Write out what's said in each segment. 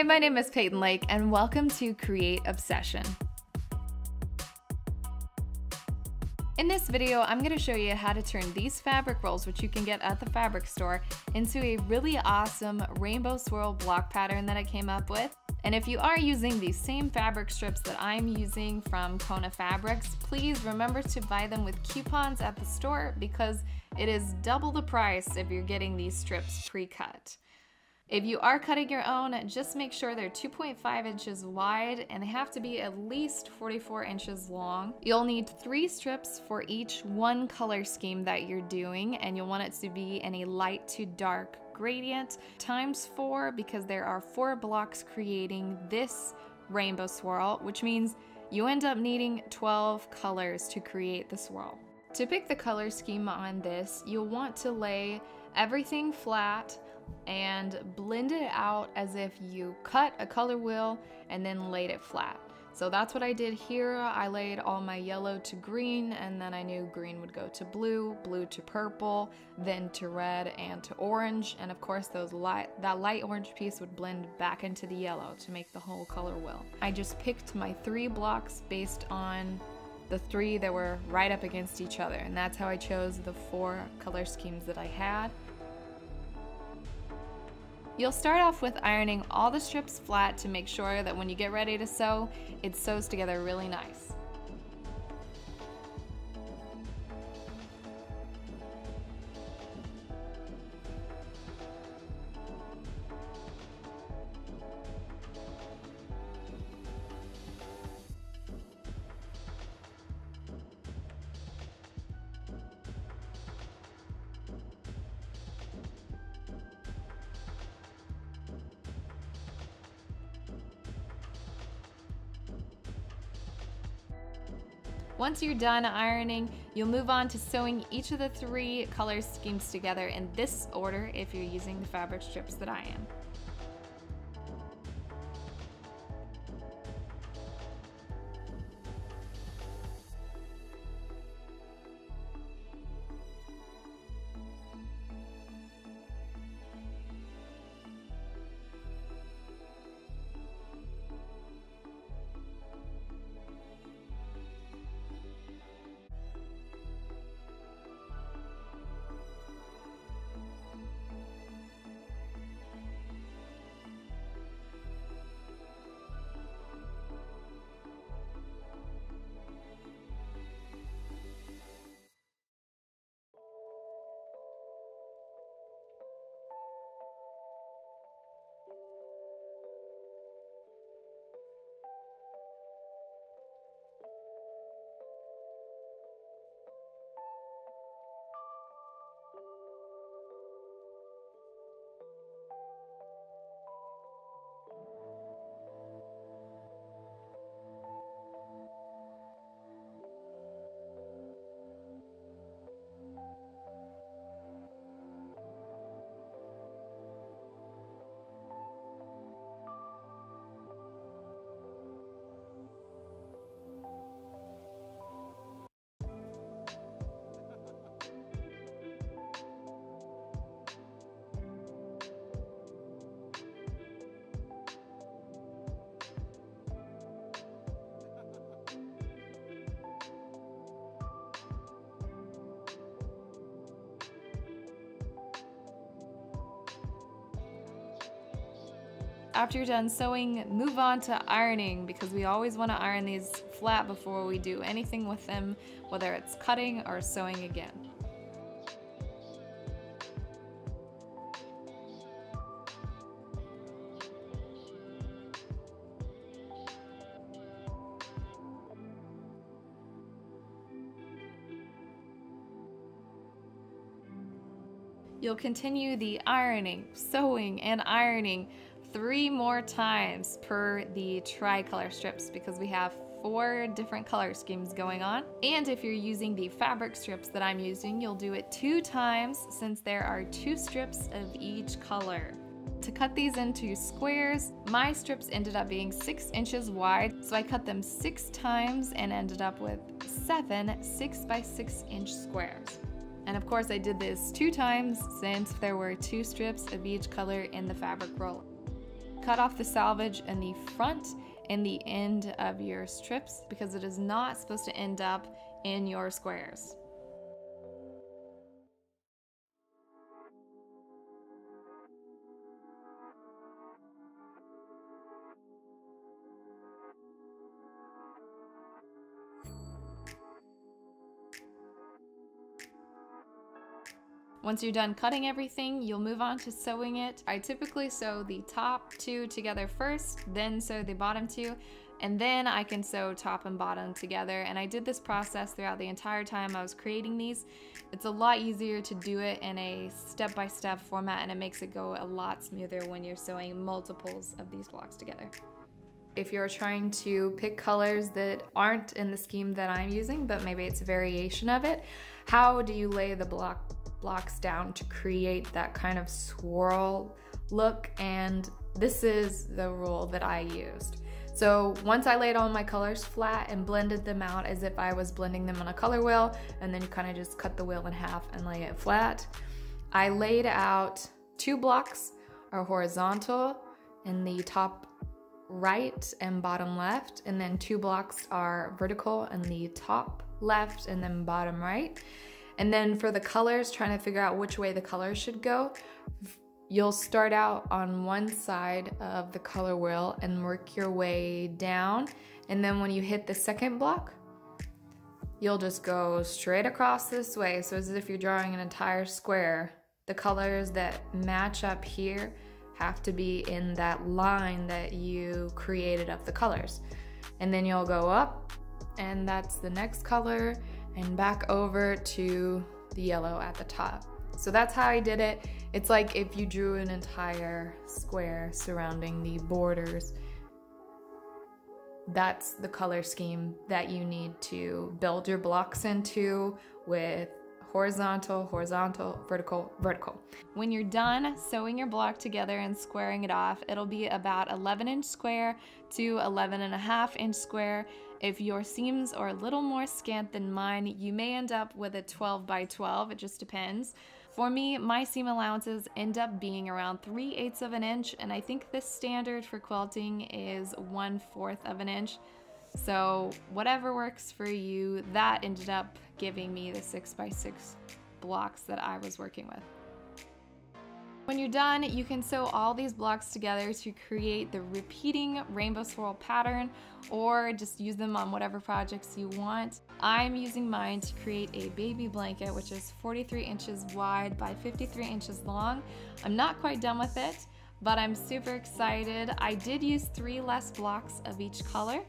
Hi, my name is Payton Lake, and welcome to Create Obsession. In this video, I'm going to show you how to turn these fabric rolls, which you can get at the fabric store, into a really awesome rainbow swirl block pattern that I came up with. And if you are using these same fabric strips that I'm using from Kona Fabrics, please remember to buy them with coupons at the store because it is double the price if you're getting these strips pre-cut. If you are cutting your own, just make sure they're 2.5 inches wide and they have to be at least 44 inches long. You'll need three strips for each one color scheme that you're doing and you'll want it to be in a light to dark gradient times four because there are four blocks creating this rainbow swirl, which means you end up needing 12 colors to create the swirl. To pick the color scheme on this, you'll want to lay everything flat and blend it out as if you cut a color wheel and then laid it flat. So that's what I did here. I laid all my yellow to green and then I knew green would go to blue, blue to purple, then to red and to orange. And of course those light, that light orange piece would blend back into the yellow to make the whole color wheel. I just picked my three blocks based on the three that were right up against each other. And that's how I chose the four color schemes that I had. You'll start off with ironing all the strips flat to make sure that when you get ready to sew, it sews together really nice. Once you're done ironing, you'll move on to sewing each of the three color schemes together in this order if you're using the fabric strips that I am. After you're done sewing, move on to ironing because we always want to iron these flat before we do anything with them, whether it's cutting or sewing again. You'll continue the ironing, sewing, and ironing three more times per the tricolor strips because we have four different color schemes going on. And if you're using the fabric strips that I'm using, you'll do it two times since there are two strips of each color. To cut these into squares, my strips ended up being six inches wide, so I cut them six times and ended up with seven six by six inch squares. And of course I did this two times since there were two strips of each color in the fabric roll. Cut off the selvage in the front and the end of your strips because it is not supposed to end up in your squares. Once you're done cutting everything, you'll move on to sewing it. I typically sew the top two together first, then sew the bottom two, and then I can sew top and bottom together. And I did this process throughout the entire time I was creating these. It's a lot easier to do it in a step-by-step -step format and it makes it go a lot smoother when you're sewing multiples of these blocks together. If you're trying to pick colors that aren't in the scheme that I'm using, but maybe it's a variation of it, how do you lay the block blocks down to create that kind of swirl look and this is the rule that I used. So once I laid all my colors flat and blended them out as if I was blending them on a color wheel and then you kind of just cut the wheel in half and lay it flat, I laid out two blocks are horizontal in the top right and bottom left and then two blocks are vertical in the top left and then bottom right. And then for the colors, trying to figure out which way the colors should go, you'll start out on one side of the color wheel and work your way down. And then when you hit the second block, you'll just go straight across this way. So it's as if you're drawing an entire square, the colors that match up here have to be in that line that you created of the colors. And then you'll go up and that's the next color and back over to the yellow at the top. So that's how I did it. It's like if you drew an entire square surrounding the borders, that's the color scheme that you need to build your blocks into with horizontal, horizontal, vertical, vertical. When you're done sewing your block together and squaring it off, it'll be about 11 inch square to 11 and a half inch square. If your seams are a little more scant than mine, you may end up with a 12 by 12, it just depends. For me, my seam allowances end up being around 3 eighths of an inch, and I think the standard for quilting is 1 fourth of an inch. So whatever works for you, that ended up giving me the 6 by 6 blocks that I was working with. When you're done, you can sew all these blocks together to create the repeating rainbow swirl pattern or just use them on whatever projects you want. I'm using mine to create a baby blanket, which is 43 inches wide by 53 inches long. I'm not quite done with it, but I'm super excited. I did use three less blocks of each color.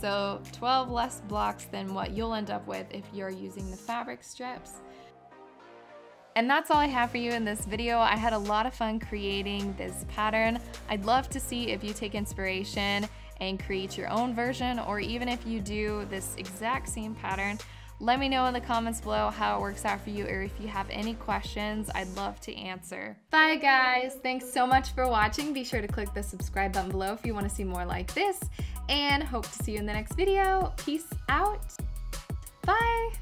So 12 less blocks than what you'll end up with if you're using the fabric strips. And that's all I have for you in this video. I had a lot of fun creating this pattern. I'd love to see if you take inspiration and create your own version, or even if you do this exact same pattern, let me know in the comments below how it works out for you or if you have any questions, I'd love to answer. Bye guys, thanks so much for watching. Be sure to click the subscribe button below if you wanna see more like this and hope to see you in the next video. Peace out, bye.